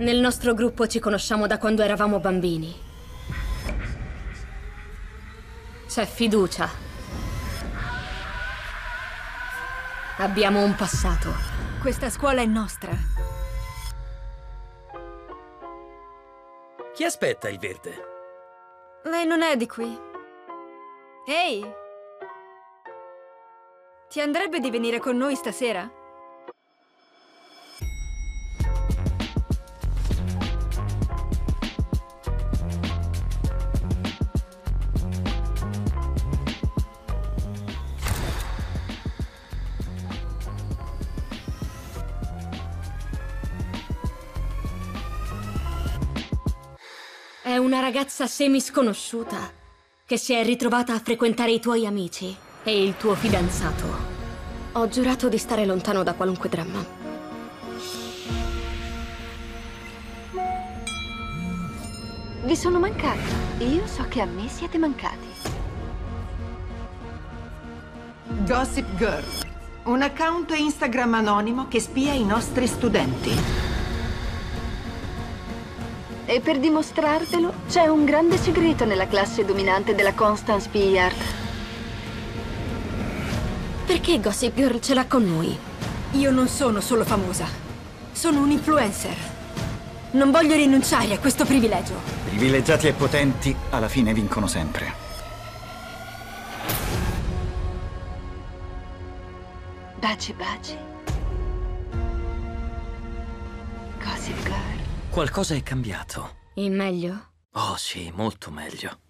Nel nostro gruppo ci conosciamo da quando eravamo bambini. C'è fiducia. Abbiamo un passato. Questa scuola è nostra. Chi aspetta il verde? Lei non è di qui. Ehi! Ti andrebbe di venire con noi stasera? È una ragazza semi-sconosciuta che si è ritrovata a frequentare i tuoi amici e il tuo fidanzato. Ho giurato di stare lontano da qualunque dramma. Vi sono mancata. Io so che a me siete mancati. Gossip Girl, un account Instagram anonimo che spia i nostri studenti. E per dimostrarvelo, c'è un grande segreto nella classe dominante della Constance Pillard. Perché Gossip Girl ce l'ha con noi? Io non sono solo famosa. Sono un influencer. Non voglio rinunciare a questo privilegio. Privilegiati e potenti alla fine vincono sempre. Baci baci. Qualcosa è cambiato. In meglio? Oh sì, molto meglio.